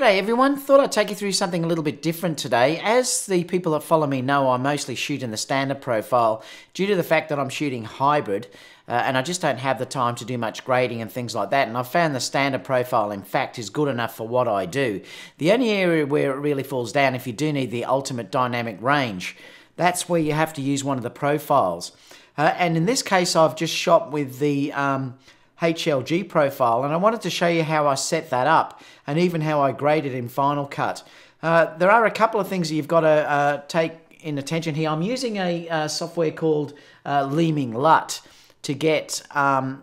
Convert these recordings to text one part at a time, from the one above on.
G'day everyone, thought I'd take you through something a little bit different today. As the people that follow me know, I mostly shoot in the standard profile due to the fact that I'm shooting hybrid uh, and I just don't have the time to do much grading and things like that. And I've found the standard profile, in fact, is good enough for what I do. The only area where it really falls down if you do need the ultimate dynamic range, that's where you have to use one of the profiles. Uh, and in this case, I've just shot with the... Um, HLG profile and I wanted to show you how I set that up and even how I graded in Final Cut. Uh, there are a couple of things that you've got to uh, take in attention here. I'm using a uh, software called uh, Leeming LUT to get um,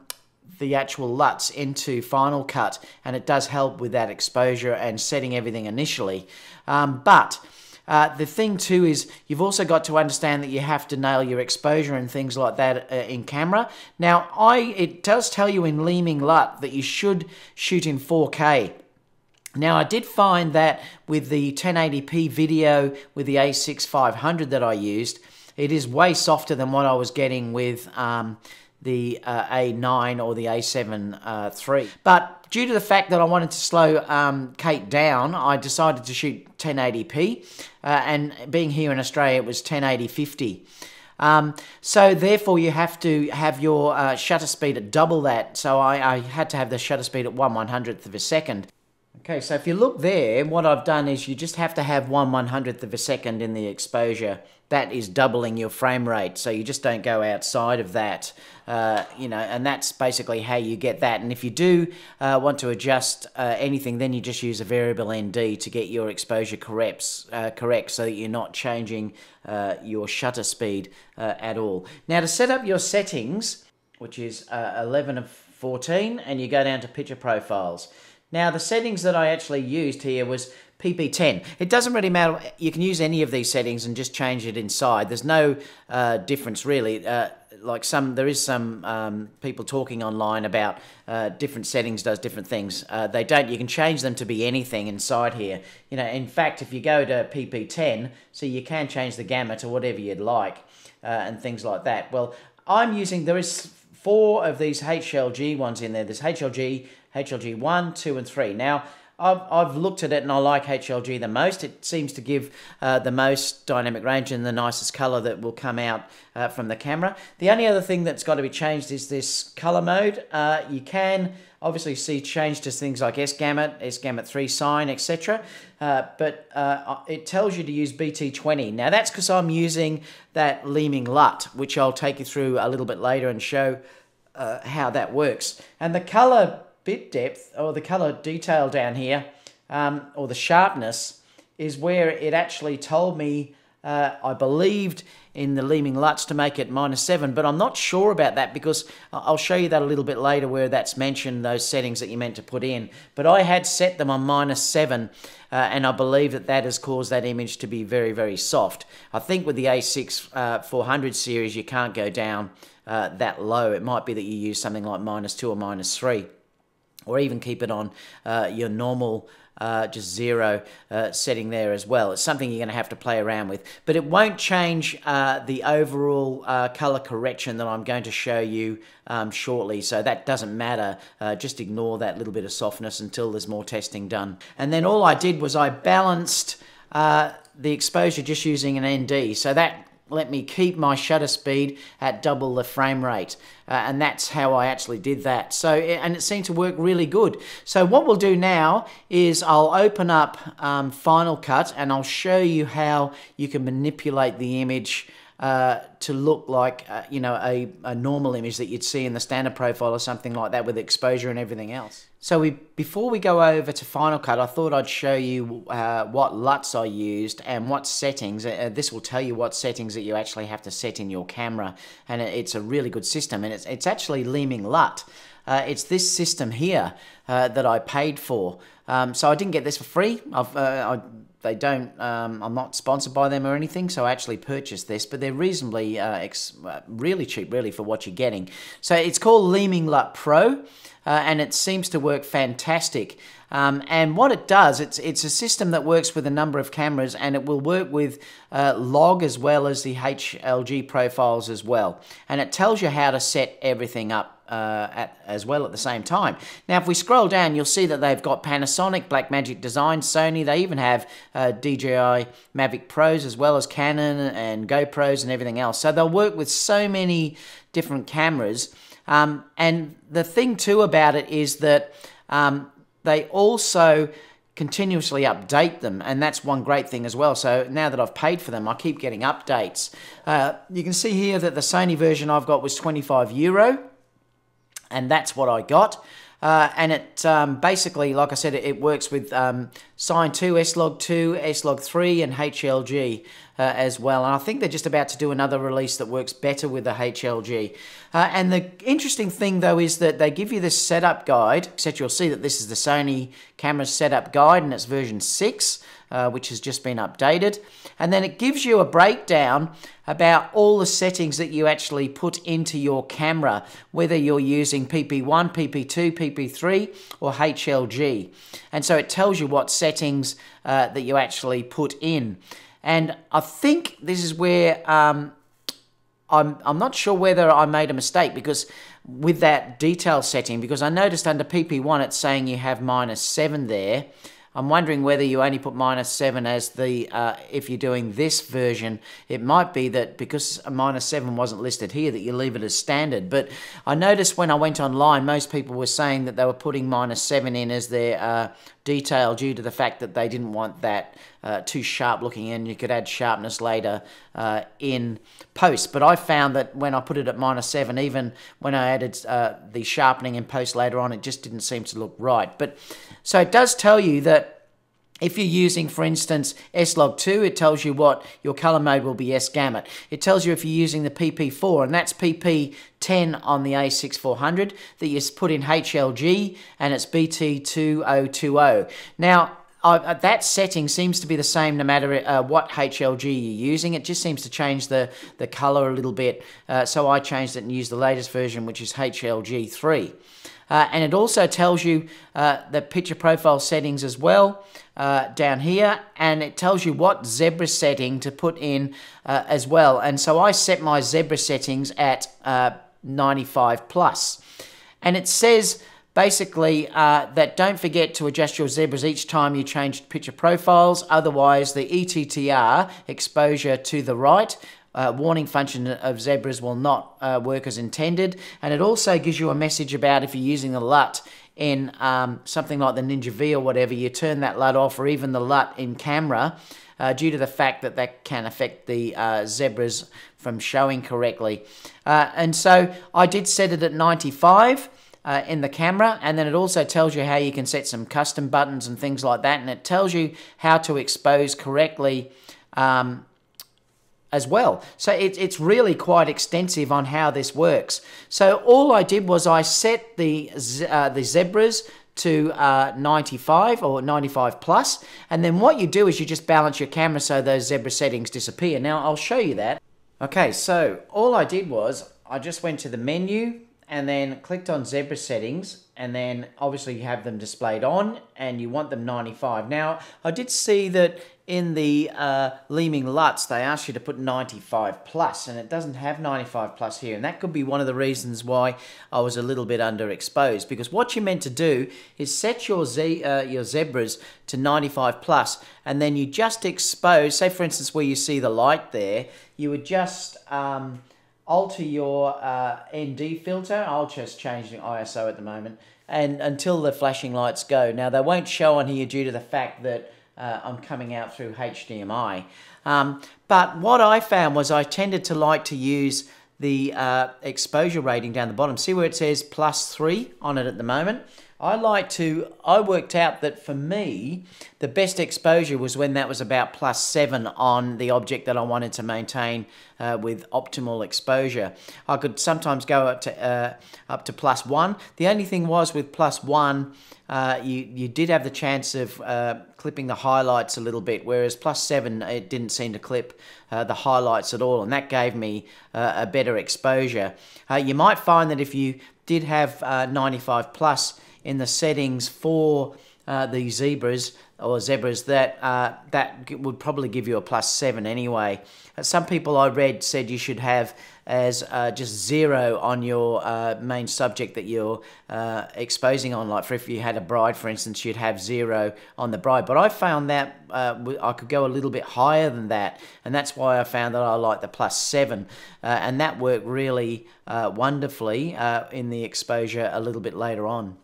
the actual LUTs into Final Cut and it does help with that exposure and setting everything initially. Um, but uh, the thing too is you've also got to understand that you have to nail your exposure and things like that uh, in camera. Now, I it does tell you in Leeming LUT that you should shoot in 4K. Now, I did find that with the 1080p video with the A6 500 that I used, it is way softer than what I was getting with um, the uh, A9 or the A7 uh, III. But due to the fact that I wanted to slow um, Kate down, I decided to shoot 1080p. Uh, and being here in Australia, it was 1080 50. Um, so therefore, you have to have your uh, shutter speed at double that. So I, I had to have the shutter speed at 1 100th of a second. Okay, so if you look there, what I've done is you just have to have 1 100th of a second in the exposure. That is doubling your frame rate, so you just don't go outside of that, uh, you know, and that's basically how you get that. And if you do uh, want to adjust uh, anything, then you just use a variable ND to get your exposure corrects, uh, correct so that you're not changing uh, your shutter speed uh, at all. Now to set up your settings, which is 11 of 14, and you go down to picture profiles. Now the settings that I actually used here was PP10. It doesn't really matter. You can use any of these settings and just change it inside. There's no uh, difference really. Uh, like some, there is some um, people talking online about uh, different settings does different things. Uh, they don't. You can change them to be anything inside here. You know, in fact, if you go to PP10, so you can change the gamma to whatever you'd like uh, and things like that. Well, I'm using. There is four of these HLG ones in there. There's HLG, HLG 1, 2, and 3. Now, I've, I've looked at it and I like HLG the most. It seems to give uh, the most dynamic range and the nicest color that will come out uh, from the camera. The only other thing that's got to be changed is this color mode. Uh, you can obviously see change to things like S gamut, S gamut 3 Cine, etc. Uh, but uh, it tells you to use BT20. Now that's because I'm using that Leeming LUT, which I'll take you through a little bit later and show uh, how that works. And the color bit depth or the color detail down here um, or the sharpness is where it actually told me uh, I believed in the Leeming LUTs to make it minus 7, but I'm not sure about that because I'll show you that a little bit later where that's mentioned, those settings that you meant to put in. But I had set them on minus 7, uh, and I believe that that has caused that image to be very, very soft. I think with the A6 uh, 400 series, you can't go down uh, that low. It might be that you use something like minus 2 or minus 3 or even keep it on uh, your normal uh, just zero uh, setting there as well. It's something you're going to have to play around with, but it won't change uh, the overall uh, color correction that I'm going to show you um, shortly. So that doesn't matter. Uh, just ignore that little bit of softness until there's more testing done. And then all I did was I balanced the exposure just using an ND. So that let me keep my shutter speed at double the frame rate. Uh, and that's how I actually did that. So, and it seemed to work really good. So what we'll do now is I'll open up um, Final Cut and I'll show you how you can manipulate the image uh, to look like uh, you know a, a normal image that you'd see in the standard profile or something like that with exposure and everything else. So we before we go over to Final Cut, I thought I'd show you uh, what LUTs I used and what settings. Uh, this will tell you what settings that you actually have to set in your camera, and it's a really good system. And it's it's actually Leeming LUT. Uh, it's this system here uh, that I paid for. Um, so I didn't get this for free. Uh, I they don't. Um, I'm not sponsored by them or anything, so I actually purchased this. But they're reasonably, uh, uh, really cheap, really, for what you're getting. So it's called Leeming LUT Pro, uh, and it seems to work fantastic. Um, and what it does, it's it's a system that works with a number of cameras, and it will work with uh, log as well as the HLG profiles as well. And it tells you how to set everything up uh, at, as well at the same time. Now, if we scroll down, you'll see that they've got Panasonic, Blackmagic Design, Sony. They even have uh, DJI Mavic Pros as well as Canon and GoPros and everything else. So they'll work with so many different cameras. Um, and the thing too about it is that um, they also continuously update them, and that's one great thing as well. So now that I've paid for them, I keep getting updates. Uh, you can see here that the Sony version I've got was 25 euro, and that's what I got. Uh, and it um, basically, like I said, it, it works with um, Cine 2, S-Log 2, S-Log 3, and HLG uh, as well. And I think they're just about to do another release that works better with the HLG. Uh, and the interesting thing, though, is that they give you this setup guide, except you'll see that this is the Sony camera setup guide, and it's version 6 uh, which has just been updated. And then it gives you a breakdown about all the settings that you actually put into your camera, whether you're using PP1, PP2, PP3, or HLG. And so it tells you what settings uh, that you actually put in. And I think this is where um, I'm, I'm not sure whether I made a mistake because with that detail setting, because I noticed under PP1 it's saying you have minus 7 there. I'm wondering whether you only put minus 7 as the, uh, if you're doing this version, it might be that because minus 7 wasn't listed here that you leave it as standard. But I noticed when I went online, most people were saying that they were putting minus 7 in as their uh, detail due to the fact that they didn't want that uh, too sharp looking and you could add sharpness later uh, in post. But I found that when I put it at minus 7, even when I added uh, the sharpening in post later on, it just didn't seem to look right. But so it does tell you that if you're using, for instance, S-Log2, it tells you what your color mode will be S-Gamut. It tells you if you're using the PP4, and that's PP10 on the A6400, that you put in HLG, and it's BT2020. Now, uh, that setting seems to be the same no matter uh, what HLG you're using. It just seems to change the, the color a little bit. Uh, so I changed it and used the latest version, which is HLG 3. Uh, and it also tells you uh, the picture profile settings as well uh, down here. And it tells you what zebra setting to put in uh, as well. And so I set my zebra settings at uh, 95 plus. And it says basically uh, that don't forget to adjust your zebras each time you change picture profiles. Otherwise, the ETTR exposure to the right uh, warning function of zebras will not uh, work as intended. And it also gives you a message about if you're using the LUT in um, something like the Ninja V or whatever, you turn that LUT off, or even the LUT in camera, uh, due to the fact that that can affect the uh, zebras from showing correctly. Uh, and so I did set it at 95. Uh, in the camera and then it also tells you how you can set some custom buttons and things like that and it tells you how to expose correctly um, as well. So it, it's really quite extensive on how this works. So all I did was I set the, uh, the zebras to uh, 95 or 95 plus, and then what you do is you just balance your camera so those zebra settings disappear. Now I'll show you that. Okay, so all I did was I just went to the menu and then clicked on zebra settings and then obviously you have them displayed on and you want them 95. Now I did see that in the uh, Leeming LUTs, they ask you to put 95 plus, and it doesn't have 95 plus here. And that could be one of the reasons why I was a little bit underexposed. Because what you're meant to do is set your, Z, uh, your zebras to 95 plus, and then you just expose, say for instance where you see the light there, you would just um, alter your uh, ND filter. I'll just change the ISO at the moment, and until the flashing lights go. Now they won't show on here due to the fact that uh, I'm coming out through HDMI. Um, but what I found was I tended to like to use the uh, exposure rating down the bottom. See where it says plus three on it at the moment? I like to, I worked out that for me, the best exposure was when that was about plus seven on the object that I wanted to maintain uh, with optimal exposure. I could sometimes go up to, uh, up to plus one. The only thing was with plus one, uh, you, you did have the chance of uh, clipping the highlights a little bit, whereas plus seven, it didn't seem to clip uh, the highlights at all, and that gave me uh, a better exposure. you might find that if you did have 95 plus, in the settings for uh, the zebras or zebras that uh, that would probably give you a plus seven anyway. Uh, some people I read said you should have as uh, just zero on your uh, main subject that you're uh, exposing on. Like for if you had a bride, for instance, you'd have zero on the bride. But I found that uh, I could go a little bit higher than that, and that's why I found that I like the plus seven, and that worked really wonderfully in the exposure a little bit later on.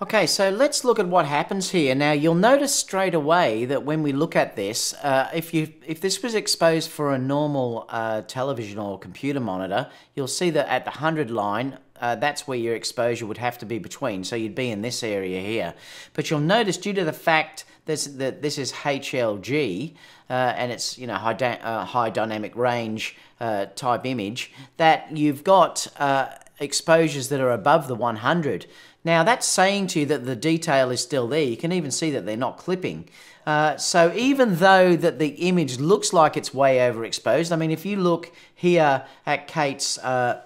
Okay, so let's look at what happens here. Now, you'll notice straight away that when we look at this, uh, if you if this was exposed for a normal uh, television or computer monitor, you'll see that at the 100 line, uh, that's where your exposure would have to be between. So you'd be in this area here. But you'll notice due to the fact this, that this is HLG, uh, and it's you know high, uh, high dynamic range uh, type image, that you've got exposures that are above the 100. Now that's saying to you that the detail is still there. You can even see that they're not clipping. Uh, so even though that the image looks like it's way overexposed, I mean, if you look here at Kate's uh,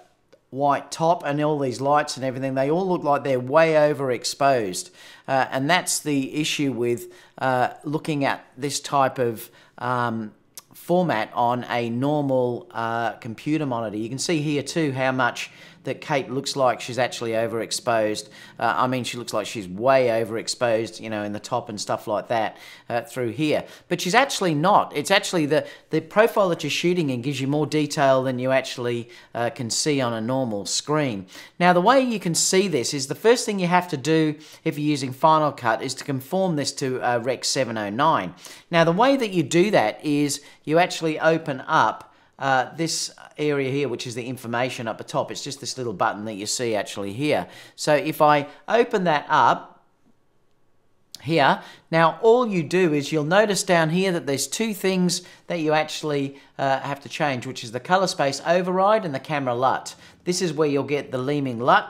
white top and all these lights and everything, they all look like they're way overexposed. Uh, and that's the issue with uh, looking at this type of um, format on a normal uh, computer monitor. You can see here too how much that Kate looks like she's actually overexposed. Uh, I mean, she looks like she's way overexposed, you know, in the top and stuff like that uh, through here. But she's actually not. It's actually the, the profile that you're shooting in gives you more detail than you actually uh, can see on a normal screen. Now, the way you can see this is the first thing you have to do if you're using Final Cut is to conform this to uh, Rec 709. Now, the way that you do that is you actually open up uh, this area here, which is the information up the top. It's just this little button that you see actually here. So if I open that up here, now all you do is you'll notice down here that there's two things that you actually uh, have to change, which is the color space override and the camera LUT. This is where you'll get the Leeming LUT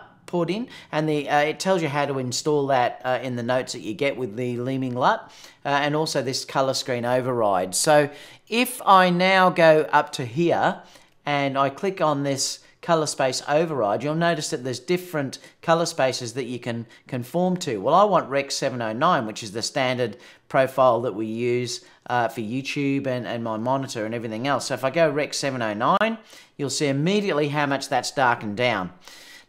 in and the uh, it tells you how to install that uh, in the notes that you get with the Leeming LUT uh, and also this color screen override. So if I now go up to here and I click on this color space override, you'll notice that there's different color spaces that you can conform to. Well, I want Rec 709, which is the standard profile that we use uh, for YouTube and, and my monitor and everything else. So if I go Rec 709, you'll see immediately how much that's darkened down.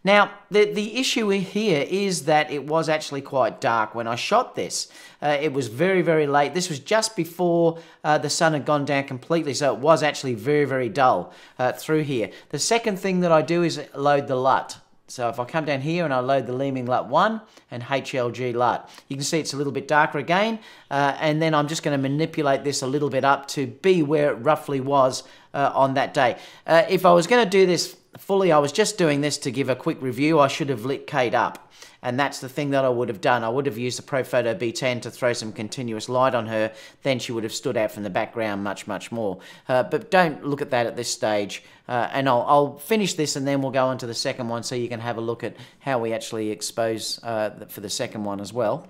Now, the, the issue here is that it was actually quite dark when I shot this. Uh, it was very, very late. This was just before uh, the sun had gone down completely, so it was actually very, very dull uh, through here. The second thing that I do is load the LUT. So if I come down here and I load the Leeming LUT 1 and HLG LUT, you can see it's a little bit darker again. Uh, and then I'm just going to manipulate this a little bit up to be where it roughly was uh, on that day. Uh, if I was going to do this fully, I was just doing this to give a quick review. I should have lit Kate up. And that's the thing that I would have done. I would have used the Profoto B10 to throw some continuous light on her. Then she would have stood out from the background much, much more. Uh, but don't look at that at this stage. Uh, and I'll, I'll, finish this and then we'll go on to the second one so you can have a look at how we actually expose uh, for the second one as well.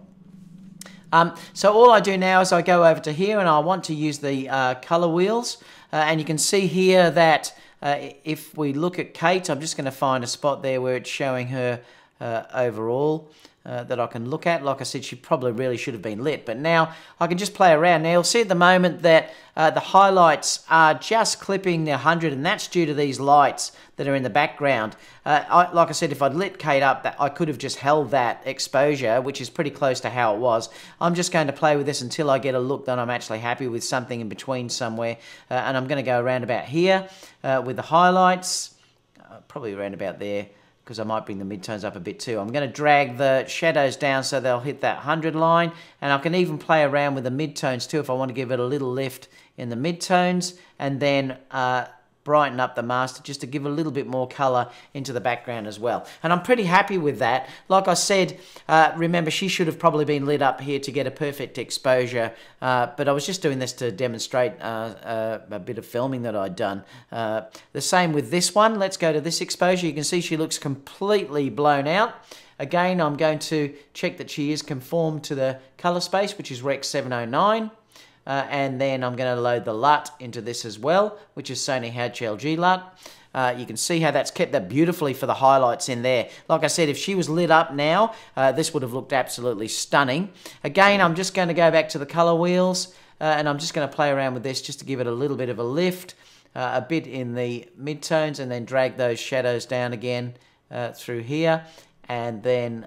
Um, so all I do now is I go over to here and I want to use the uh, color wheels. Uh, and you can see here that uh, if we look at Kate, I'm just going to find a spot there where it's showing her uh, overall uh, that I can look at. Like I said, she probably really should have been lit, but now I can just play around. Now you'll see at the moment that uh, the highlights are just clipping the 100, and that's due to these lights that are in the background. Uh, I, like I said, if I'd lit Kate up, that I could have just held that exposure, which is pretty close to how it was. I'm just going to play with this until I get a look that I'm actually happy with something in between somewhere, uh, and I'm going to go around about here uh, with the highlights, uh, probably around about there because I might bring the midtones up a bit too. I'm going to drag the shadows down so they'll hit that 100 line and I can even play around with the midtones too if I want to give it a little lift in the midtones and then uh, brighten up the master just to give a little bit more color into the background as well. And I'm pretty happy with that. Like I said, uh, remember she should have probably been lit up here to get a perfect exposure, uh, but I was just doing this to demonstrate uh, uh a bit of filming that I'd done. Uh, the same with this one. Let's go to this exposure. You can see she looks completely blown out. Again, I'm going to check that she is conformed to the color space, which is Rec 709. Uh, and then I'm going to load the LUT into this as well, which is Sony HLG LUT. Uh, you can see how that's kept that beautifully for the highlights in there. Like I said, if she was lit up now, uh, this would have looked absolutely stunning. Again, I'm just going to go back to the color wheels uh, and I'm just going to play around with this just to give it a little bit of a lift, uh, a bit in the midtones and then drag those shadows down again uh, through here and then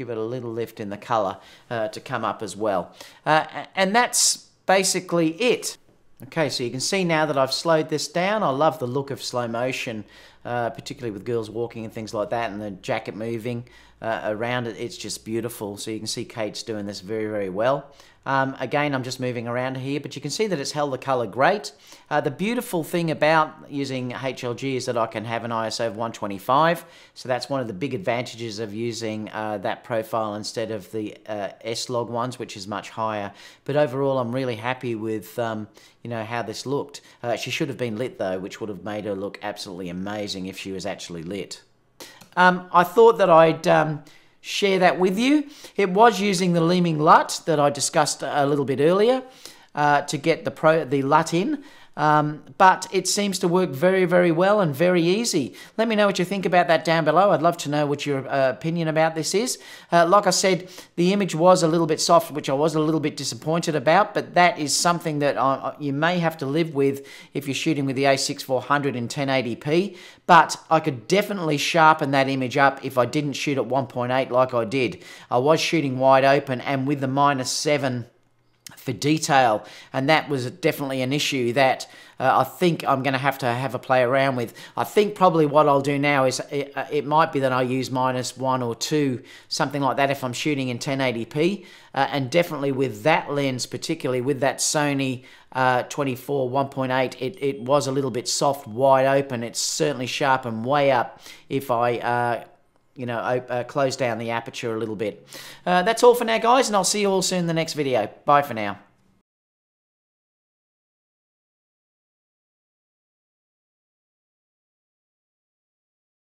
give it a little lift in the color to come up as well. and that's basically it. Okay, so you can see now that I've slowed this down. I love the look of slow motion, uh, particularly with girls walking and things like that, and the jacket moving uh, around it. It's just beautiful. So you can see Kate's doing this very, very well. Um, again, I'm just moving around here, but you can see that it's held the color great. Uh, the beautiful thing about using HLG is that I can have an ISO of 125, so that's one of the big advantages of using uh, that profile instead of the uh, S-Log ones, which is much higher. But overall, I'm really happy with um, you know how this looked. Uh, she should have been lit though, which would have made her look absolutely amazing if she was actually lit. Um, I thought that I'd um, share that with you. It was using the Leeming LUT that I discussed a little bit earlier uh, to get the, pro, the LUT in. Um, but it seems to work very, very well and very easy. Let me know what you think about that down below. I'd love to know what your uh, opinion about this is. Uh, like I said, the image was a little bit soft, which I was a little bit disappointed about, but that is something that I, you may have to live with if you're shooting with the a6400 in 1080p. But I could definitely sharpen that image up if I didn't shoot at 1.8 like I did. I was shooting wide open, and with the minus 7 for detail, and that was definitely an issue that uh, I think I'm going to have to have a play around with. I think probably what I'll do now is it, uh, it, might be that I use minus one or two, something like that, if I'm shooting in 1080p, uh, and definitely with that lens, particularly with that Sony uh, 24 1.8, it, it was a little bit soft, wide open. It's certainly sharp and way up if I uh, you know, uh, close down the aperture a little bit. Uh, that's all for now, guys, and I'll see you all soon in the next video. Bye for now.